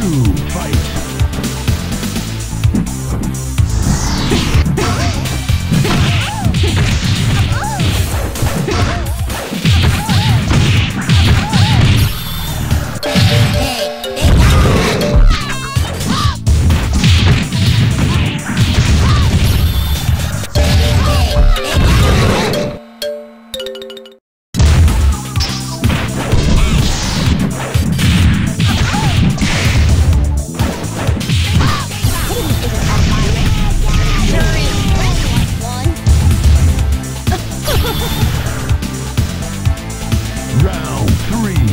two, Fight!